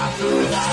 Dracula.